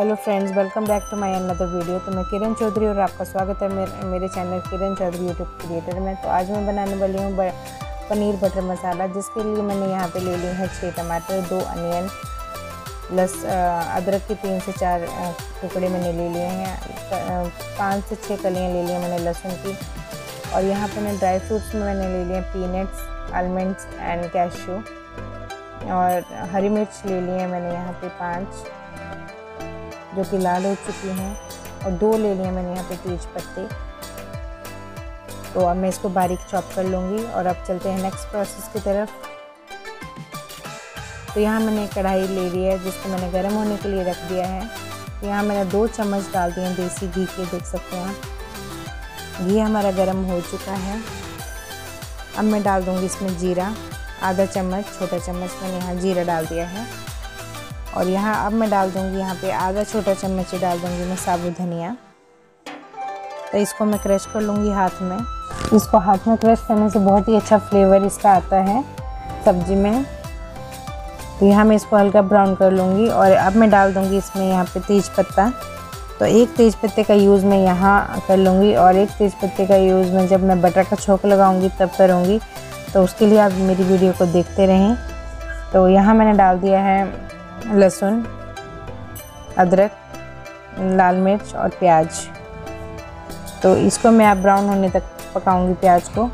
Hello friends welcome back to my another video तो मैं किरण चौधरी और आपका स्वागत है मेरे मेरे channel Kiran Chaudhary YouTube creator में। तो आज मैं बनाने वाली हूँ पनीर बटर मसाला जिसके लिए मैंने यहाँ पे ले लिए हैं छः टमाटर, दो अनियन प्लस अदरक के तीन से चार टुकड़े मैंने ले लिए हैं। पाँच से छः कलियाँ ले ली मैंने लहसुन की। और यहाँ पर मैंने ड्राई फ्रूट्स में मैंने ले लिए पीनट्स आलमंड्स एंड कैशू और हरी मिर्च ले लिए मैंने यहाँ पे पाँच। जो कि लाल हो चुकी हैं और दो ले लिए मैंने यहाँ पे तेज पत्ते। तो अब मैं इसको बारीक चॉप कर लूँगी और अब चलते हैं नेक्स्ट प्रोसेस की तरफ़। तो यहाँ मैंने कढ़ाई ले ली है, जिसको मैंने गर्म होने के लिए रख दिया है। यहाँ मैंने दो चम्मच डाल दिए देसी घी के, देख सकते हैं घी हमारा गर्म हो चुका है। अब मैं डाल दूँगी इसमें जीरा, आधा चम्मच, छोटा चम्मच मैंने यहाँ जीरा डाल दिया है। और यहाँ अब मैं डाल दूँगी यहाँ पे आधा छोटा चम्मच डाल दूँगी मैं साबुत धनिया। तो इसको मैं क्रश कर लूँगी हाथ में। इसको हाथ में क्रश करने से बहुत ही अच्छा फ्लेवर इसका आता है सब्ज़ी में। तो यहाँ मैं इसको हल्का ब्राउन कर लूँगी और अब मैं डाल दूँगी इसमें यहाँ पे तेज पत्ता। तो एक तेज पत्ते का यूज़ मैं यहाँ कर लूँगी और एक तेज पत्ते का यूज़ मैं जब मैं बटर का छोंक लगाऊँगी तब करूँगी। तो उसके लिए आप मेरी वीडियो को देखते रहें। तो यहाँ मैंने डाल दिया है लहसुन, अदरक, लाल मिर्च और प्याज। तो इसको मैं आप ब्राउन होने तक पकाऊँगी प्याज को।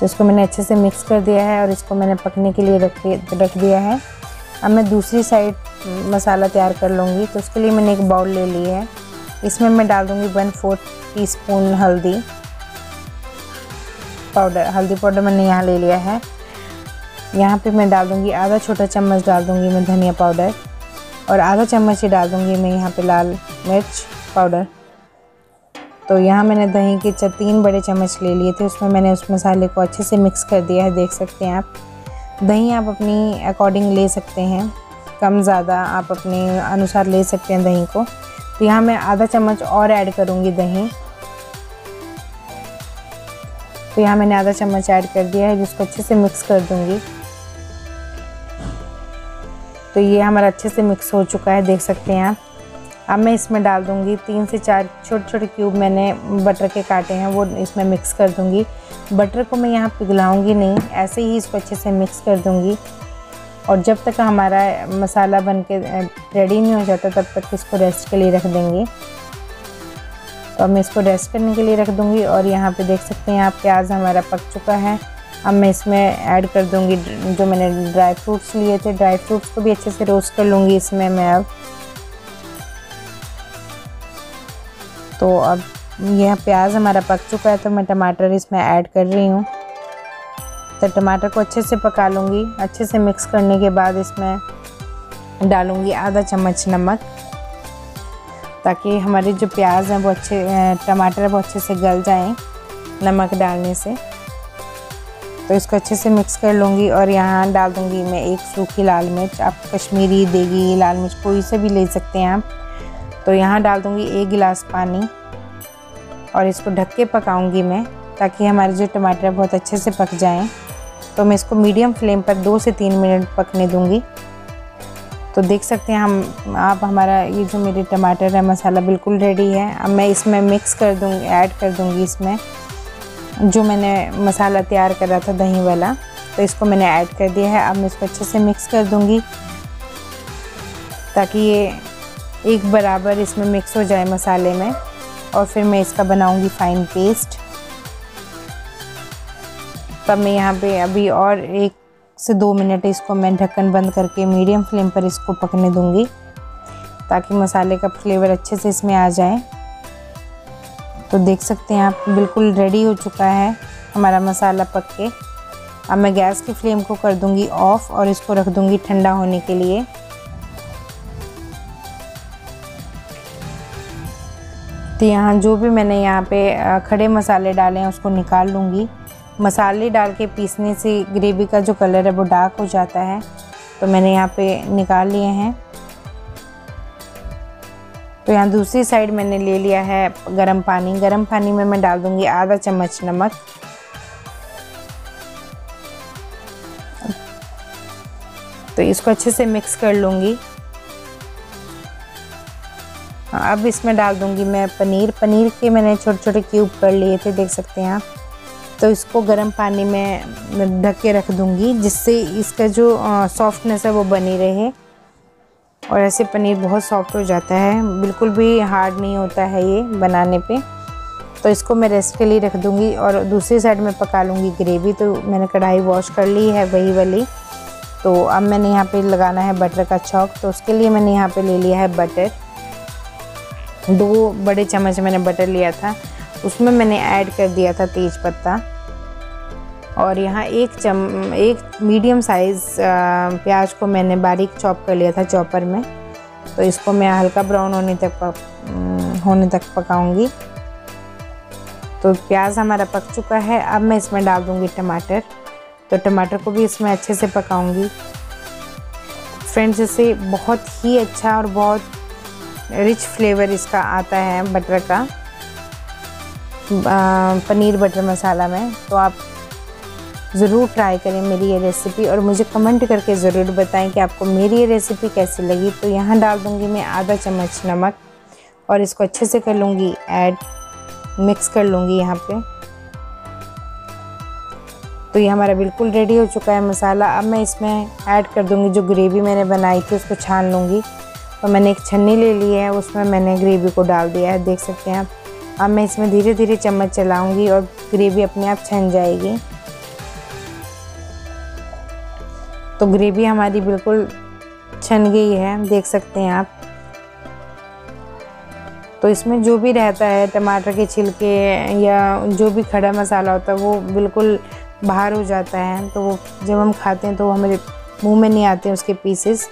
तो इसको मैंने अच्छे से मिक्स कर दिया है और इसको मैंने पकने के लिए रख रख दिया है। अब मैं दूसरी साइड मसाला तैयार कर लूँगी। तो उसके लिए मैंने एक बाउल ले ली है। इसमें मैं डाल दूँगी वन फोर्थ टी स्पून हल्दी। पाउडर हल्दी पाउडर मैंने यहाँ ले लिया है। यहाँ पे मैं डाल दूँगी आधा छोटा चम्मच डाल दूँगी मैं धनिया पाउडर और आधा चम्मच ही डाल दूँगी मैं यहाँ पे लाल मिर्च पाउडर। तो यहाँ मैंने दही के तीन बड़े चम्मच ले लिए थे, उसमें मैंने उस मसाले को अच्छे से मिक्स कर दिया है, देख सकते हैं आप। दही आप अपनी अकॉर्डिंग ले सकते हैं, कम ज़्यादा आप अपने अनुसार ले सकते हैं दही को। तो यहाँ मैं आधा चम्मच और ऐड करूँगी दही। तो यहाँ मैंने आधा चम्मच ऐड कर दिया है, जिसको अच्छे से मिक्स कर दूँगी। तो ये हमारा अच्छे से मिक्स हो चुका है, देख सकते हैं आप। अब मैं इसमें डाल दूँगी तीन से चार छोटे छोटे क्यूब मैंने बटर के काटे हैं, वो इसमें मिक्स कर दूँगी। बटर को मैं यहाँ पिघलाऊँगी नहीं, ऐसे ही इसको अच्छे से मिक्स कर दूँगी। और जब तक हमारा मसाला बन के रेडी नहीं हो जाता, तब तक इसको रेस्ट के लिए रख देंगे। तो मैं इसको रेस्ट करने के लिए रख दूँगी और यहाँ पे देख सकते हैं आप, प्याज हमारा पक चुका है। अब मैं इसमें ऐड कर दूँगी जो मैंने ड्राई फ्रूट्स लिए थे ड्राई फ्रूट्स को भी अच्छे से रोस्ट कर लूँगी इसमें मैं अब। तो अब यह प्याज हमारा पक चुका है तो मैं टमाटर इसमें ऐड कर रही हूँ। तो टमाटर को अच्छे से पका लूँगी, अच्छे से मिक्स करने के बाद इसमें डालूँगी आधा चम्मच नमक, ताकि हमारे जो प्याज हैं वो अच्छे टमाटर वो अच्छे से गल जाएँ नमक डालने से। तो इसको अच्छे से मिक्स कर लूँगी और यहाँ डाल दूँगी मैं एक सूखी लाल मिर्च। आप कश्मीरी, देगी, लाल मिर्च कोई से भी ले सकते हैं आप। तो यहाँ डाल दूँगी एक गिलास पानी और इसको ढक के पकाऊँगी मैं ताकि हमारे जो टमाटर बहुत अच्छे से पक जाएँ। तो मैं इसको मीडियम फ्लेम पर दो से तीन मिनट पकने दूँगी। तो देख सकते हैं हम, आप हमारा ये जो मेरे टमाटर है, मसाला बिल्कुल रेडी है। अब मैं इसमें मिक्स कर दूँगी ऐड कर दूँगी इसमें। जो मैंने मसाला तैयार करा था, दही वाला तो इसको मैंने ऐड कर दिया है। अब मैं इसको अच्छे से मिक्स कर दूँगी, ताकि ये एक बराबर इसमें मिक्स हो जाए मसाले में, और फिर मैं इसका बनाऊँगी फ़ाइन पेस्ट तब मैं यहाँ पे अभी और एक से दो मिनट इसको मैं ढक्कन बंद करके मीडियम फ्लेम पर इसको पकने दूँगी, ताकि मसाले का फ्लेवर अच्छे से इसमें आ जाए। तो देख सकते हैं आप, बिल्कुल रेडी हो चुका है हमारा मसाला पक के। अब मैं गैस की फ्लेम को कर दूँगी ऑफ़ और इसको रख दूँगी ठंडा होने के लिए। तो यहाँ जो भी मैंने यहाँ पे खड़े मसाले डाले हैं, उसको निकाल लूँगी। मसाले डाल के पीसने से ग्रेवी का जो कलर है वो डार्क हो जाता है। तो मैंने यहाँ पे निकाल लिए हैं। तो यहाँ दूसरी साइड मैंने ले लिया है गरम पानी। गरम पानी में मैं डाल दूँगी आधा चम्मच नमक। तो इसको अच्छे से मिक्स कर लूँगी। अब इसमें डाल दूँगी मैं पनीर। पनीर के मैंने छोटे छोटे क्यूब कर लिए थे, देख सकते हैं आप। तो इसको गर्म पानी में ढक के रख दूँगी, जिससे इसका जो सॉफ्टनेस है वो बनी रहे। और ऐसे पनीर बहुत सॉफ्ट हो जाता है। बिल्कुल भी हार्ड नहीं होता है ये बनाने पे। तो इसको मैं रेस्ट के लिए रख दूँगी और दूसरी साइड में पका लूँगी ग्रेवी तो मैंने कढ़ाई वॉश कर ली है वही वाली। तो अब मैंने यहाँ पे लगाना है बटर का चौक तो उसके लिए मैंने यहाँ पे ले लिया है बटर दो बड़े चम्मच मैंने बटर लिया था। उसमें मैंने ऐड कर दिया था तेज पत्ता। और यहाँ एक चम, एक मीडियम साइज़ प्याज को मैंने बारीक चॉप कर लिया था चॉपर में। तो इसको मैं हल्का ब्राउन होने तक पक होने तक पकाऊँगी। तो प्याज हमारा पक चुका है। अब मैं इसमें डाल दूँगी टमाटर। तो टमाटर को भी इसमें अच्छे से पकाऊँगी। फ्रेंड्स इसे बहुत ही अच्छा और बहुत रिच फ्लेवर इसका आता है बटर का। पनीर बटर मसाला में। तो आप ज़रूर ट्राई करें मेरी ये रेसिपी और मुझे कमेंट करके ज़रूर बताएँ कि आपको मेरी ये रेसिपी कैसी लगी। तो यहाँ डाल दूँगी मैं आधा चम्मच नमक और इसको अच्छे से कर लूँगी ऐड मिक्स कर लूँगी यहाँ पे। तो ये हमारा बिल्कुल रेडी हो चुका है मसाला। अब मैं इसमें ऐड कर दूँगी जो ग्रेवी मैंने बनाई थी, उसको छान लूँगी। तो मैंने एक छन्नी ले ली है, उसमें मैंने ग्रेवी को डाल दिया है, देख सकते हैं आप। अब मैं इसमें धीरे धीरे चम्मच चलाऊँगी और ग्रेवी अपने आप छन जाएगी। तो ग्रेवी हमारी बिल्कुल छन गई है देख सकते हैं आप। तो इसमें जो भी रहता है, टमाटर के छिलके या जो भी खड़ा मसाला होता है, वो बिल्कुल बाहर हो जाता है। तो वो जब हम खाते हैं तो हमारे मुँह में नहीं आते उसके पीसेस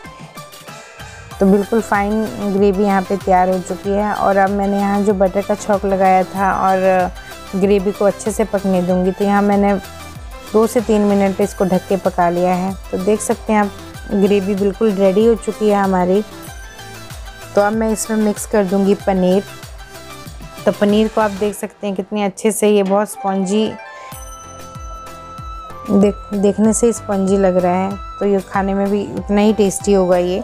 तो बिल्कुल फाइन ग्रेवी यहाँ पे तैयार हो चुकी है। और अब मैंने यहाँ जो बटर का छौक लगाया था, और ग्रेवी को अच्छे से पकने दूँगी। तो यहाँ मैंने दो से तीन मिनट इसको ढक के पका लिया है। तो देख सकते हैं आप, ग्रेवी बिल्कुल रेडी हो चुकी है हमारी। तो अब मैं इसमें मिक्स कर दूँगी पनीर। तो पनीर को आप देख सकते हैं कितने अच्छे से ये बहुत स्पॉन्जी देख, देखने से स्पंजी लग रहा है। तो ये खाने में भी उतना ही टेस्टी होगा ये।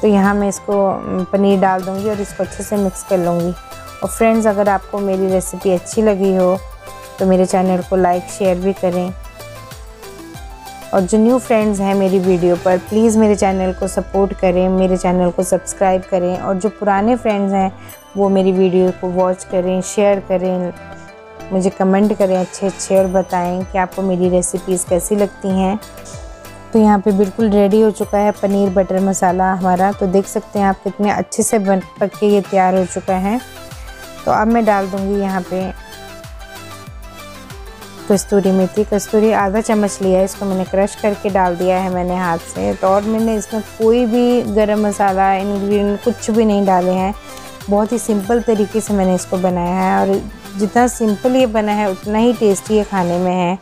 तो यहाँ मैं इसको पनीर डाल दूँगी और इसको अच्छे से मिक्स कर लूँगी। और फ्रेंड्स अगर आपको मेरी रेसिपी अच्छी लगी हो तो मेरे चैनल को लाइक, शेयर भी करें। और जो न्यू फ्रेंड्स हैं मेरी वीडियो पर प्लीज़ मेरे चैनल को सपोर्ट करें, मेरे चैनल को सब्सक्राइब करें और जो पुराने फ्रेंड्स हैं, वो मेरी वीडियो को वॉच करें शेयर करें, मुझे कमेंट करें अच्छे अच्छे और बताएँ कि आपको मेरी रेसिपीज़ कैसी लगती हैं। तो यहाँ पे बिल्कुल रेडी हो चुका है पनीर बटर मसाला हमारा। तो देख सकते हैं आप कितने अच्छे से बन, पक के ये तैयार हो चुका है। तो अब मैं डाल दूँगी यहाँ पे कस्तूरी मेथी, कस्तूरी आधा चम्मच लिया है, इसको मैंने क्रश करके डाल दिया है मैंने हाथ से। तो और मैंने इसमें कोई भी गरम मसाला इन्ग्रीडियंट कुछ भी नहीं डाले हैं। बहुत ही सिंपल तरीके से मैंने इसको बनाया है और जितना सिंपल ये बना है, उतना ही टेस्टी ये खाने में है।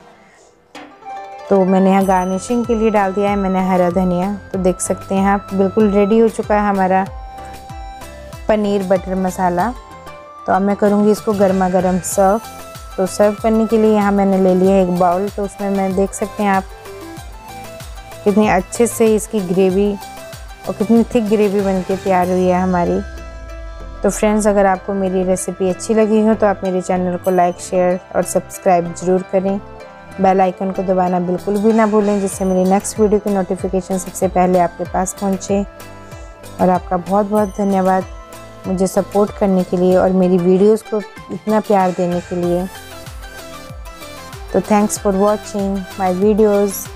तो मैंने यहाँ गार्निशिंग के लिए डाल दिया है, मैंने हरा धनिया। तो देख सकते हैं आप, बिल्कुल रेडी हो चुका है हमारा पनीर बटर मसाला। तो अब मैं करूँगी इसको गर्मा गर्म सर्व तो सर्व करने के लिए यहाँ मैंने ले लिया है एक बाउल तो उसमें मैं देख सकते हैं आप कितनी अच्छे से इसकी ग्रेवी और कितनी थिक ग्रेवी बन के तैयार हुई है हमारी। तो फ्रेंड्स अगर आपको मेरी रेसिपी अच्छी लगी हो तो आप मेरे चैनल को लाइक शेयर और सब्सक्राइब ज़रूर करें। बेल आइकन को दबाना बिल्कुल भी ना भूलें, जिससे मेरी नेक्स्ट वीडियो की नोटिफिकेशन सबसे पहले आपके पास पहुँचे। और आपका बहुत बहुत धन्यवाद मुझे सपोर्ट करने के लिए और मेरी वीडियोस को इतना प्यार देने के लिए। So thanks for watching my videos.